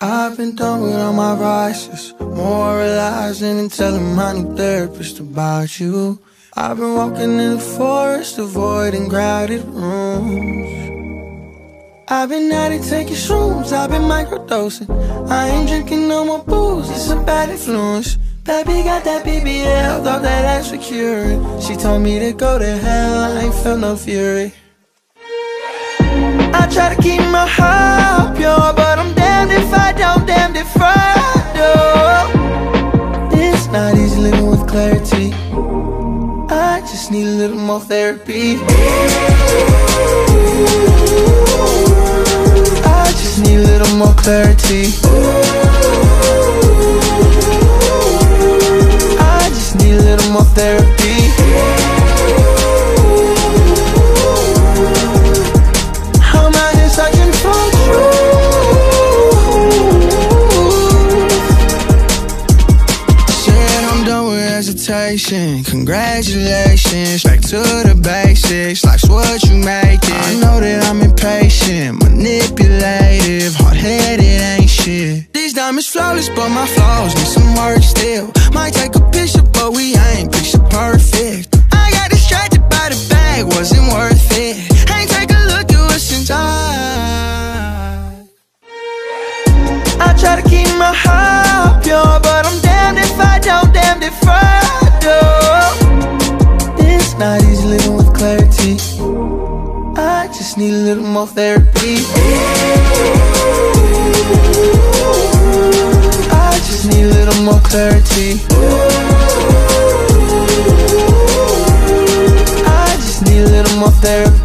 I've been with all my vices, moralizing and telling my new therapist about you. I've been walking in the forest, avoiding crowded rooms. I've been at it taking shrooms, I've been microdosing. I ain't drinking no more booze, it's a bad influence. Baby got that BBL, thought that I secured. She told me to go to hell, I ain't felt no fury. I try to keep my heart need a little more therapy. I just need a little more clarity. I just need a little more therapy. Hesitation. Congratulations, back to the basics. Life's what you make it. I know that I'm impatient, manipulative, hard headed, ain't shit. These diamonds flawless, but my flaws need some work still. Might take a picture, but we ain't picture perfect. just need a little more therapy. I just need a little more clarity. I just need a little more therapy.